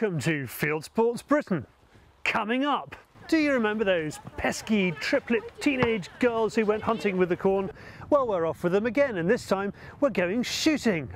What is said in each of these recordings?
Welcome to Field Sports Britain. Coming up, do you remember those pesky triplet teenage girls who went hunting with the Quorn? Well, we're off with them again, and this time we're going shooting.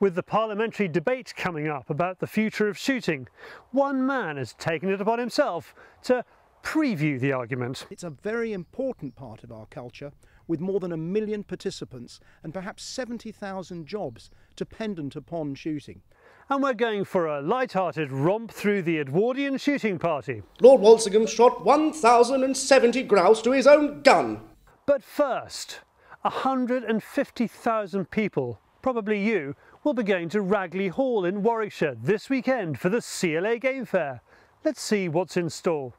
With the parliamentary debate coming up about the future of shooting, one man has taken it upon himself to preview the argument. It's a very important part of our culture with more than a million participants and perhaps 70,000 jobs dependent upon shooting. And we're going for a light-hearted romp through the Edwardian shooting party. Lord Walsingham shot 1,070 grouse to his own gun. But first, 150,000 people, probably you, will be going to Ragley Hall in Warwickshire this weekend for the CLA Game Fair. Let's see what's in store.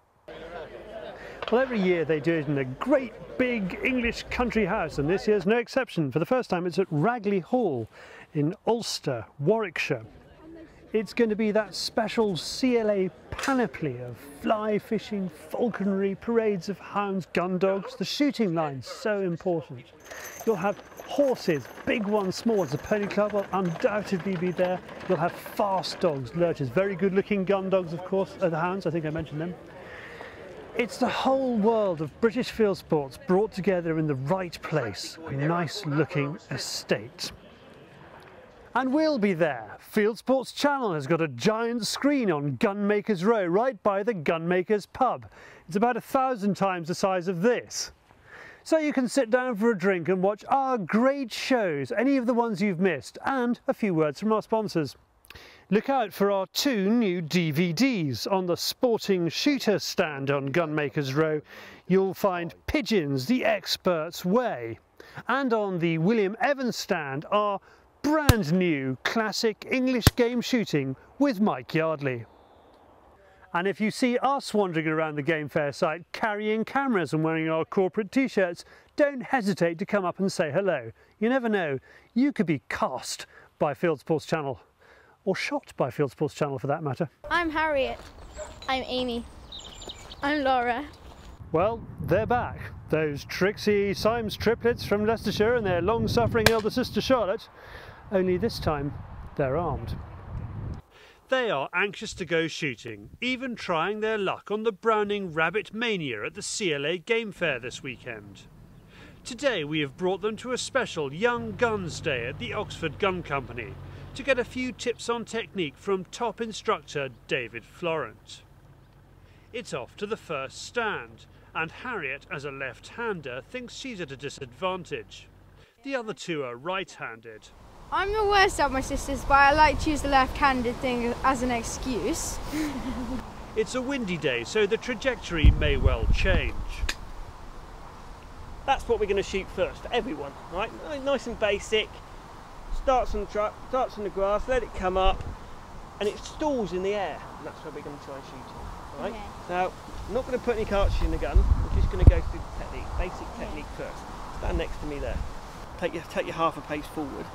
Well, every year they do it in a great big English country house, and this year's no exception. For the first time, it's at Ragley Hall in Alcester, Warwickshire. It's going to be that special CLA panoply of fly fishing, falconry, parades of hounds, gun dogs, the shooting lines, so important. You'll have horses, big ones, small ones. The pony club will undoubtedly be there. You'll have fast dogs, lurchers, very good looking gun dogs, of course, uh, the hounds, I think I mentioned them. It's the whole world of British field sports brought together in the right place, a nice looking estate. And we'll be there. Field Sports Channel has got a giant screen on Gunmakers Row right by the Gunmakers pub. It's about a thousand times the size of this. So you can sit down for a drink and watch our great shows, any of the ones you've missed, and a few words from our sponsors. Look out for our two new DVDs. On the Sporting Shooter stand on Gunmakers Row, you'll find Pigeons, the Expert's Way. And on the William Evans stand are brand new classic English game shooting with Mike Yardley. And if you see us wandering around the Game Fair site carrying cameras and wearing our corporate t-shirts, don't hesitate to come up and say hello. You never know, you could be cast by Field Sports Channel or shot by Field Sports Channel for that matter. I'm Harriet. I'm Amy. I'm Laura. Well, they're back. Those Trixie Simes triplets from Leicestershire and their long-suffering elder sister Charlotte. Only this time, they're armed. They are anxious to go shooting, even trying their luck on the Browning Rabbit Mania at the CLA Game Fair this weekend. Today we have brought them to a special Young Guns Day at the Oxford Gun Company, to get a few tips on technique from top instructor David Florent. It's off to the first stand, and Harriet, as a left-hander, thinks she's at a disadvantage. The other two are right-handed. I'm the worst at my sisters, but I like to use the left-handed thing as an excuse. it's a windy day, so the trajectory may well change. That's what we're going to shoot first, everyone, right? Nice and basic starts on the truck, starts on the grass, let it come up, and it stalls in the air. And that's where we're going to try and shoot it. Right? Okay. Now, I'm not going to put any cartridge in the gun. I'm just going to go through the technique, basic okay. technique first. Stand next to me there. Take your, take your half a pace forward.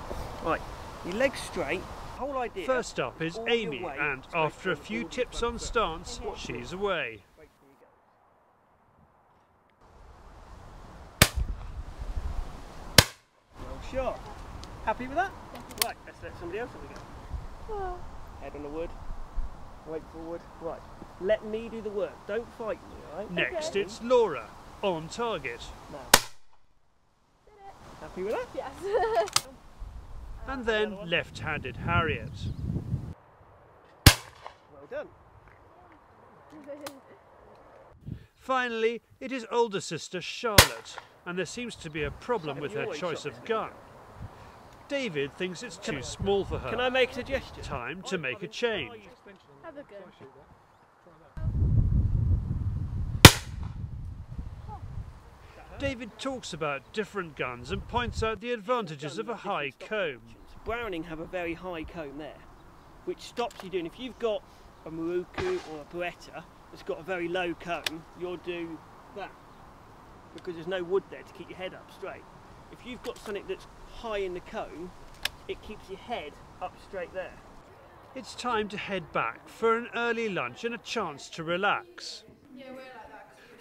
Right, your legs straight. Whole idea. First up is Amy, and after a few tips on stance, she's away. Well shot. Happy with that? Right, let's let somebody else have a go. Oh. Head on the wood, weight forward. Right, let me do the work. Don't fight me, alright? Next, okay. it's Laura, on target. Now. Happy with that? Yes. and then left-handed Harriet. Well done. Finally, it is older sister Charlotte, and there seems to be a problem with her choice of gun. David thinks it's too small for her. Can I make a suggestion? Time to make a change. Have a go. David talks about different guns and points out the advantages of a high comb. Browning have a very high comb there, which stops you doing. If you've got a Miroku or a Beretta that's got a very low comb, you'll do that because there's no wood there to keep your head up straight. If you've got something that's high in the comb, it keeps your head up straight there. It's time to head back for an early lunch and a chance to relax.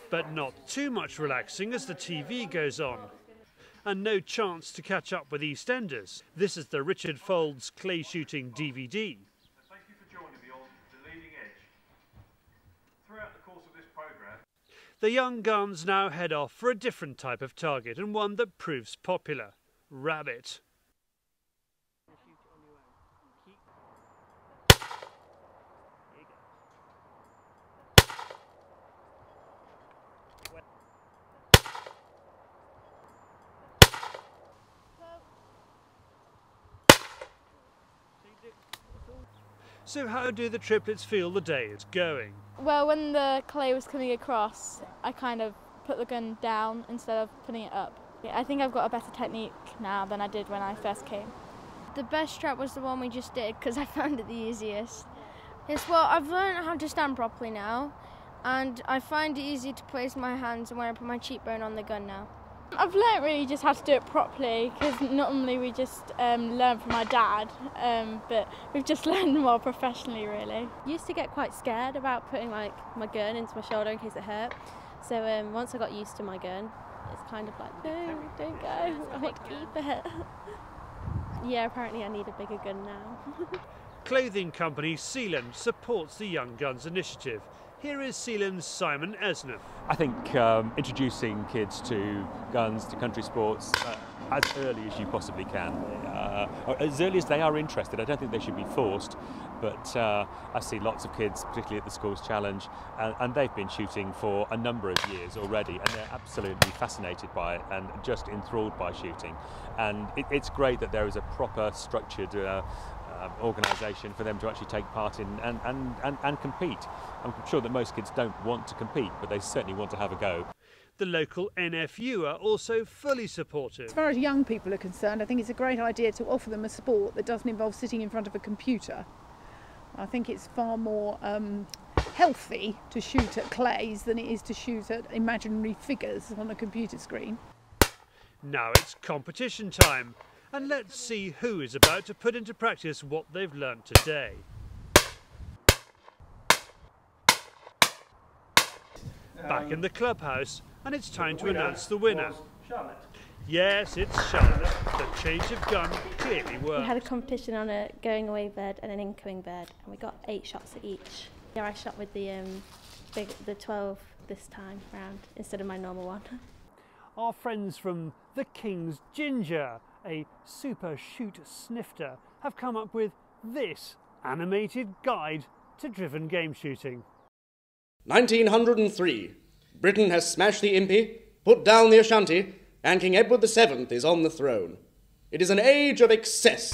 But not too much relaxing as the TV goes on and no chance to catch up with EastEnders. This is the Richard Faulds clay shooting DVD. The, program... the young guns now head off for a different type of target and one that proves popular rabbit. So how do the triplets feel the day is going? Well, when the clay was coming across, I kind of put the gun down instead of putting it up. I think I've got a better technique now than I did when I first came. The best trap was the one we just did because I found it the easiest. Yes, well, I've learned how to stand properly now, and I find it easy to place my hands and when I put my cheekbone on the gun now. I've learnt really just how to do it properly because normally we just um, learn from my dad, um, but we've just learned more professionally really. Used to get quite scared about putting like my gun into my shoulder in case it hurt. So um, once I got used to my gun, it's kind of like no, don't go. I want to keep it. yeah, apparently I need a bigger gun now. Clothing company Seeland supports the Young Guns initiative here is Seeland's Simon Esneff. I think um, introducing kids to guns, to country sports, uh, as early as you possibly can, uh, as early as they are interested. I don't think they should be forced, but uh, I see lots of kids, particularly at the Schools Challenge, and, and, they've been shooting for a number of years already, and they're absolutely fascinated by it and just enthralled by shooting. And it, it's great that there is a proper, structured uh, organisation for them to actually take part in and, and, and, and compete. I'm sure that most kids don't want to compete, but they certainly want to have a go. The local NFU are also fully supportive. As far as young people are concerned, I think it's a great idea to offer them a sport that doesn't involve sitting in front of a computer. I think it's far more um, healthy to shoot at clays than it is to shoot at imaginary figures on a computer screen. Now it's competition time and let's see who is about to put into practice what they've learned today. Back in the clubhouse, and it's time to announce the winner. Charlotte. Yes, it's Charlotte. The change of gun clearly worked. We had a competition on a going away bird and an incoming bird, and we got eight shots at each. Yeah, I shot with the um, big, the 12 this time round instead of my normal one. Our friends from the King's Ginger a super shoot snifter, have come up with this animated guide to driven game shooting. 1903. Britain has smashed the Impi, put down the Ashanti, and King Edward VII is on the throne. It is an age of excess.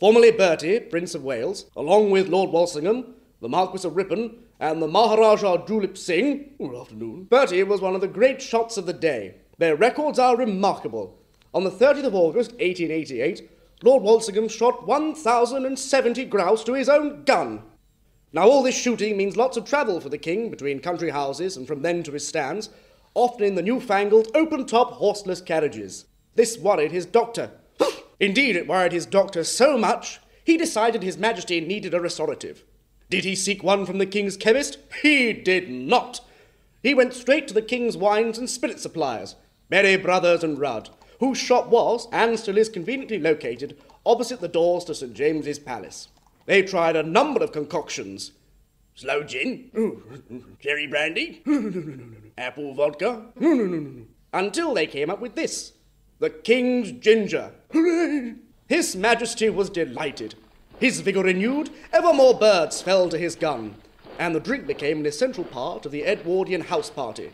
Formerly Bertie, Prince of Wales, along with Lord Walsingham, the Marquis of Ripon, and the Maharaja Duleep Singh, good afternoon, Bertie was one of the great shots of the day. Their records are remarkable. On the 30th of August, 1888, Lord Walsingham shot 1,070 grouse to his own gun. Now, all this shooting means lots of travel for the king between country houses and from then to his stands, often in the newfangled open top horseless carriages. This worried his doctor. Indeed, it worried his doctor so much, he decided His Majesty needed a restorative. Did he seek one from the king's chemist? He did not. He went straight to the king's wines and spirit suppliers, Berry Brothers and Rudd whose shop was, and still is conveniently located, opposite the doors to St James's Palace. They tried a number of concoctions. Sloe gin, cherry brandy, apple vodka, until they came up with this the King's Ginger. Hooray! His Majesty was delighted. His vigour renewed, ever more birds fell to his gun, and the drink became an essential part of the Edwardian house party.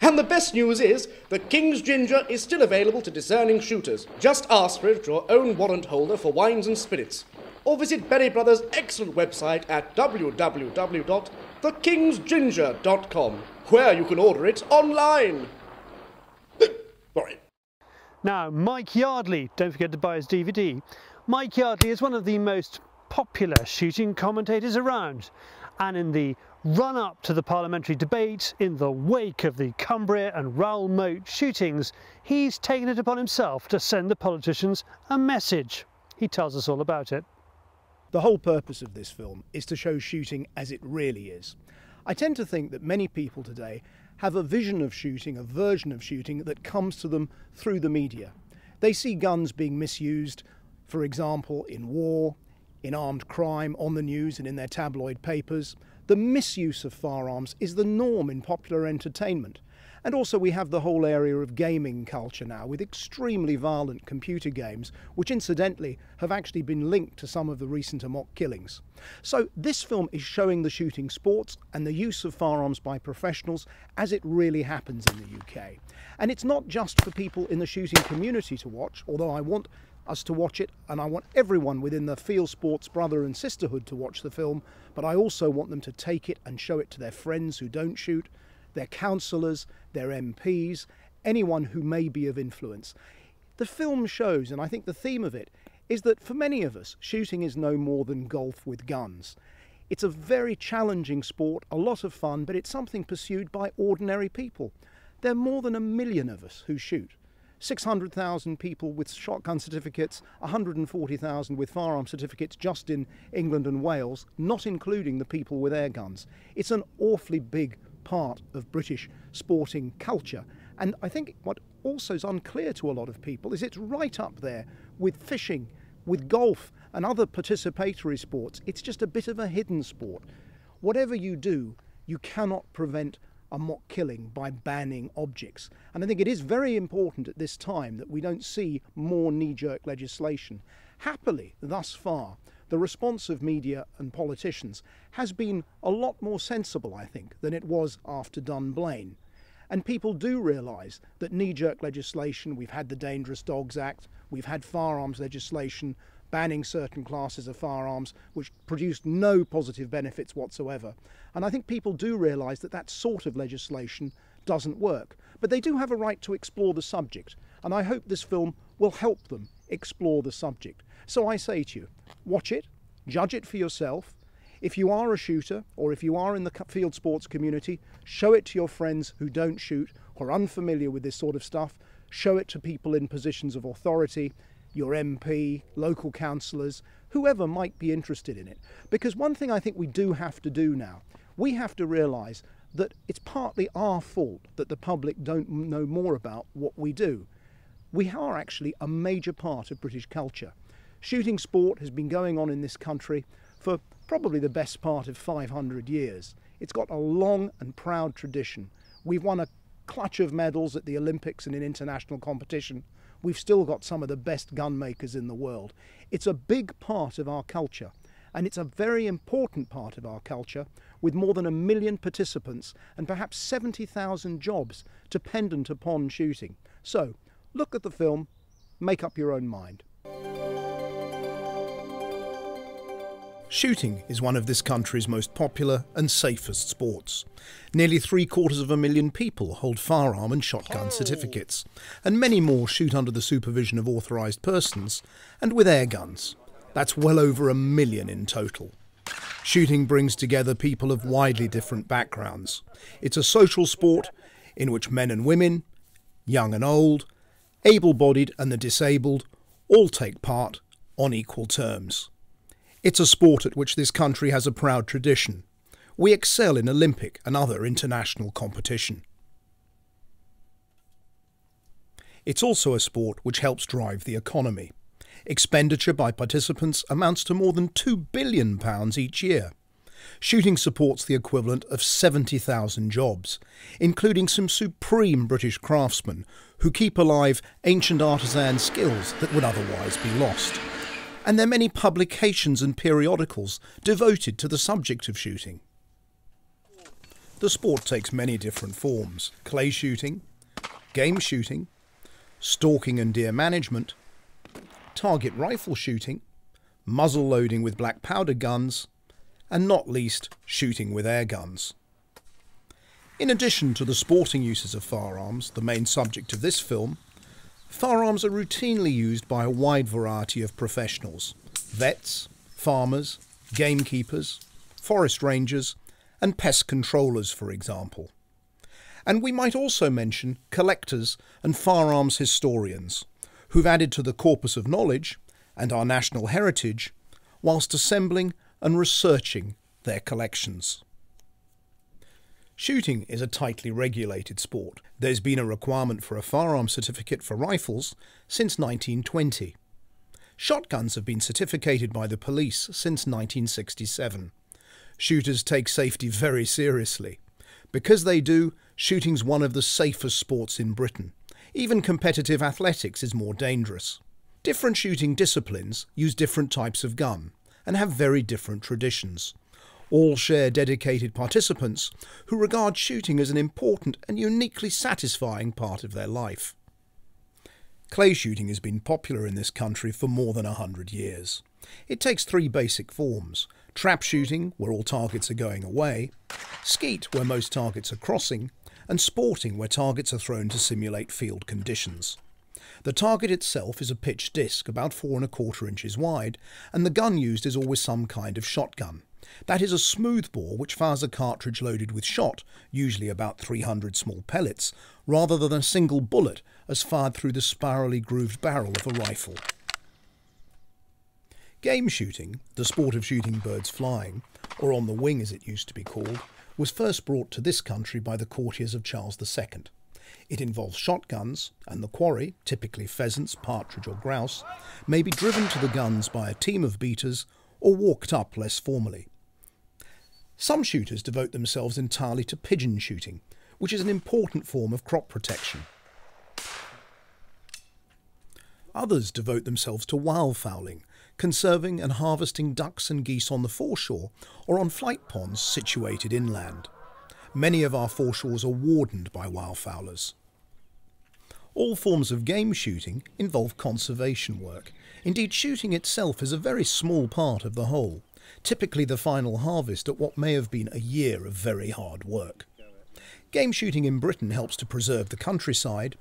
And the best news is the King's Ginger is still available to discerning shooters. Just ask for it at your own warrant holder for wines and spirits. Or visit Berry Brothers' excellent website at www.thekingsginger.com, where you can order it online. Sorry. Now, Mike Yardley, don't forget to buy his DVD. Mike Yardley is one of the most popular shooting commentators around and in the run up to the parliamentary debate, in the wake of the Cumbria and Raoul Moat shootings, he's taken it upon himself to send the politicians a message. He tells us all about it. The whole purpose of this film is to show shooting as it really is. I tend to think that many people today have a vision of shooting, a version of shooting that comes to them through the media. They see guns being misused, for example, in war, in armed crime on the news and in their tabloid papers. The misuse of firearms is the norm in popular entertainment. And also, we have the whole area of gaming culture now with extremely violent computer games, which incidentally have actually been linked to some of the recent Amok killings. So, this film is showing the shooting sports and the use of firearms by professionals as it really happens in the UK. And it's not just for people in the shooting community to watch, although I want us to watch it, and I want everyone within the field sports brother and sisterhood to watch the film, but I also want them to take it and show it to their friends who don't shoot, their councillors, their MPs, anyone who may be of influence. The film shows, and I think the theme of it, is that for many of us, shooting is no more than golf with guns. It's a very challenging sport, a lot of fun, but it's something pursued by ordinary people. There are more than a million of us who shoot. 600,000 people with shotgun certificates, 140,000 with firearm certificates just in England and Wales, not including the people with air guns. It's an awfully big part of British sporting culture. And I think what also is unclear to a lot of people is it's right up there with fishing, with golf, and other participatory sports. It's just a bit of a hidden sport. Whatever you do, you cannot prevent a mock killing by banning objects. And I think it is very important at this time that we don't see more knee jerk legislation. Happily, thus far, the response of media and politicians has been a lot more sensible, I think, than it was after Dunblane. And people do realise that knee jerk legislation, we've had the Dangerous Dogs Act, we've had firearms legislation banning certain classes of firearms, which produced no positive benefits whatsoever. And I think people do realise that that sort of legislation doesn't work. But they do have a right to explore the subject, and I hope this film will help them explore the subject. So I say to you, watch it, judge it for yourself. If you are a shooter or if you are in the field sports community, show it to your friends who don't shoot or are unfamiliar with this sort of stuff. Show it to people in positions of authority, your MP, local councillors, whoever might be interested in it. Because one thing I think we do have to do now, we have to realise that it's partly our fault that the public don't know more about what we do. We are actually a major part of British culture. Shooting sport has been going on in this country for probably the best part of 500 years. It's got a long and proud tradition. We've won a clutch of medals at the Olympics and in international competition. We've still got some of the best gun makers in the world. It's a big part of our culture, and it's a very important part of our culture with more than a million participants and perhaps 70,000 jobs dependent upon shooting. So, look at the film, make up your own mind. Shooting is one of this country's most popular and safest sports. Nearly three quarters of a million people hold firearm and shotgun oh. certificates, and many more shoot under the supervision of authorised persons and with air guns. That's well over a million in total. Shooting brings together people of widely different backgrounds. It's a social sport in which men and women, young and old, able bodied and the disabled all take part on equal terms. It's a sport at which this country has a proud tradition. We excel in Olympic and other international competition. It's also a sport which helps drive the economy. Expenditure by participants amounts to more than £2 billion each year. Shooting supports the equivalent of 70,000 jobs, including some supreme British craftsmen who keep alive ancient artisan skills that would otherwise be lost and there are many publications and periodicals devoted to the subject of shooting. The sport takes many different forms clay shooting, game shooting, stalking and deer management, target rifle shooting, muzzle loading with black powder guns, and not least shooting with air guns. In addition to the sporting uses of firearms, the main subject of this film, Firearms are routinely used by a wide variety of professionals vets, farmers, gamekeepers, forest rangers, and pest controllers, for example. And we might also mention collectors and firearms historians, who've added to the corpus of knowledge and our national heritage whilst assembling and researching their collections. Shooting is a tightly regulated sport. There's been a requirement for a firearm certificate for rifles since 1920. Shotguns have been certificated by the police since 1967. Shooters take safety very seriously. Because they do, shooting's one of the safest sports in Britain. Even competitive athletics is more dangerous. Different shooting disciplines use different types of gun and have very different traditions. All share dedicated participants who regard shooting as an important and uniquely satisfying part of their life. Clay shooting has been popular in this country for more than a hundred years. It takes three basic forms trap shooting, where all targets are going away, skeet, where most targets are crossing, and sporting, where targets are thrown to simulate field conditions. The target itself is a pitched disc about four and a quarter inches wide, and the gun used is always some kind of shotgun. That is a smoothbore which fires a cartridge loaded with shot, usually about 300 small pellets, rather than a single bullet as fired through the spirally grooved barrel of a rifle. Game shooting, the sport of shooting birds flying, or on the wing as it used to be called, was first brought to this country by the courtiers of Charles II. It involves shotguns, and the quarry, typically pheasants, partridge, or grouse, may be driven to the guns by a team of beaters or walked up less formally. Some shooters devote themselves entirely to pigeon shooting, which is an important form of crop protection. Others devote themselves to wildfowling, conserving and harvesting ducks and geese on the foreshore or on flight ponds situated inland. Many of our foreshores are wardened by wildfowlers. All forms of game shooting involve conservation work. Indeed, shooting itself is a very small part of the whole, typically the final harvest at what may have been a year of very hard work. Game shooting in Britain helps to preserve the countryside,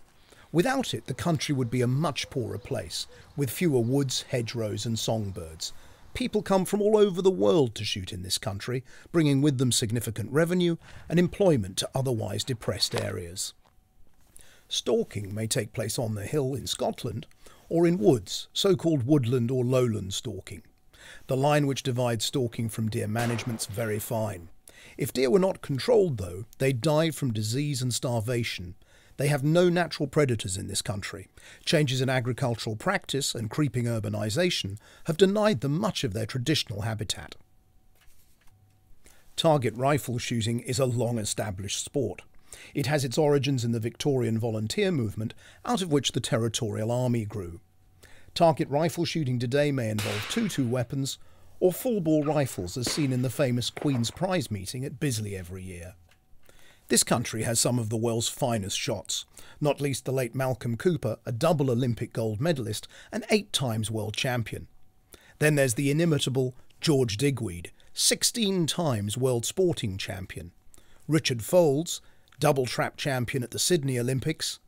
Without it, the country would be a much poorer place, with fewer woods, hedgerows, and songbirds. People come from all over the world to shoot in this country, bringing with them significant revenue and employment to otherwise depressed areas. Stalking may take place on the hill in Scotland or in woods, so called woodland or lowland stalking. The line which divides stalking from deer management's very fine. If deer were not controlled, though, they die from disease and starvation, they have no natural predators in this country. Changes in agricultural practice and creeping urbanisation have denied them much of their traditional habitat. Target rifle shooting is a long established sport. It has its origins in the Victorian volunteer movement, out of which the Territorial Army grew. Target rifle shooting today may involve 2-2 weapons or full-bore rifles as seen in the famous Queen's Prize meeting at Bisley every year. This country has some of the world's finest shots, not least the late Malcolm Cooper, a double Olympic gold medalist and eight times world champion. Then there's the inimitable George Digweed, 16 times world sporting champion, Richard Faulds, double trap champion at the Sydney Olympics,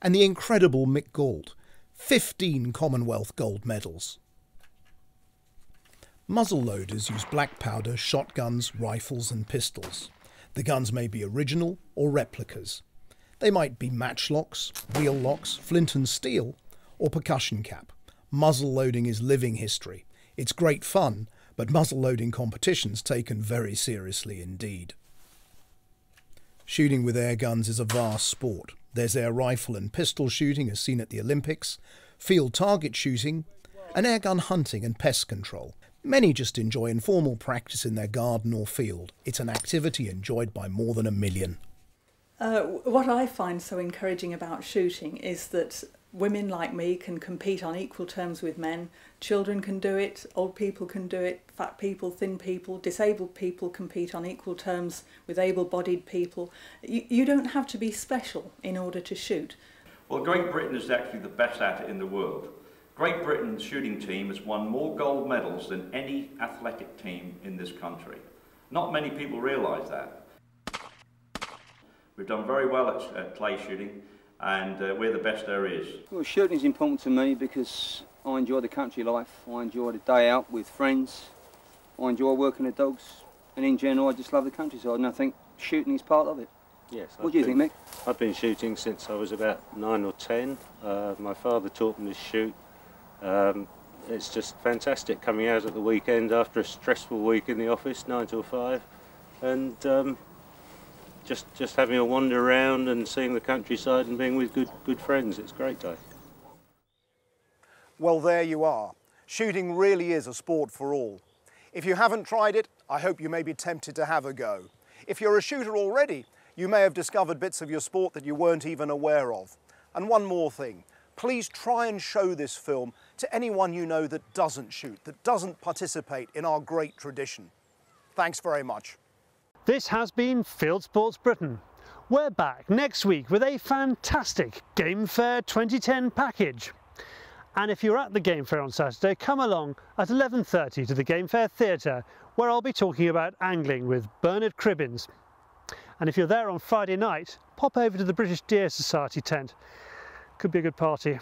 and the incredible Mick Gault, 15 Commonwealth gold medals. Muzzle loaders use black powder, shotguns, rifles, and pistols. The guns may be original or replicas. They might be matchlocks, wheel locks, flint and steel, or percussion cap. Muzzle loading is living history. It's great fun, but muzzle loading competitions taken very seriously indeed. Shooting with air guns is a vast sport. There's air rifle and pistol shooting as seen at the Olympics, field target shooting, and airgun hunting and pest control. Many just enjoy informal practice in their garden or field. It's an activity enjoyed by more than a million. Uh, what I find so encouraging about shooting is that women like me can compete on equal terms with men. Children can do it, old people can do it, fat people, thin people, disabled people compete on equal terms with able bodied people. You, you don't have to be special in order to shoot. Well, Great Britain is actually the best at it in the world. Great Britain's shooting team has won more gold medals than any athletic team in this country. Not many people realise that. We've done very well at, at clay shooting and uh, we're the best there is. Well, shooting is important to me because I enjoy the country life. I enjoy the day out with friends. I enjoy working the dogs. And in general, I just love the countryside and I think shooting is part of it. Yes. What I've do you been, think, Mick? I've been shooting since I was about nine or ten. Uh, my father taught me to shoot um, it's just fantastic coming out at the weekend after a stressful week in the office, 9 till 5, and um, just just having a wander around and seeing the countryside and being with good, good friends. It's a great day. Well, there you are. Shooting really is a sport for all. If you haven't tried it, I hope you may be tempted to have a go. If you're a shooter already, you may have discovered bits of your sport that you weren't even aware of. And one more thing, please try and show this film to anyone you know that doesn't shoot, that doesn't participate in our great tradition. Thanks very much. This has been Field Sports Britain. We're back next week with a fantastic Game Fair 2010 package. And if you're at the Game Fair on Saturday, come along at 11.30 to the Game Fair Theatre, where I'll be talking about angling with Bernard Cribbins. And if you're there on Friday night, pop over to the British Deer Society tent. Could be a good party.